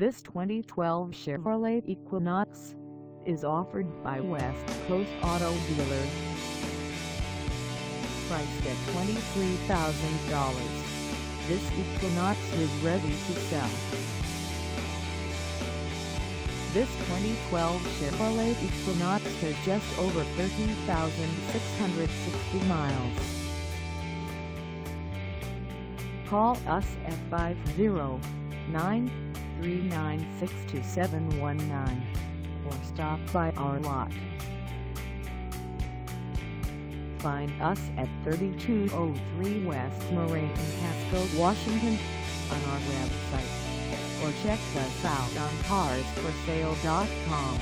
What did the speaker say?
This 2012 Chevrolet Equinox is offered by West Coast Auto Dealer. Priced at $23,000, this Equinox is ready to sell. This 2012 Chevrolet Equinox has just over 13,660 miles. Call us at 509-3962719 or stop by our lot. Find us at 3203 West Marie in Pasco, Washington on our website or check us out on carsforsale.com.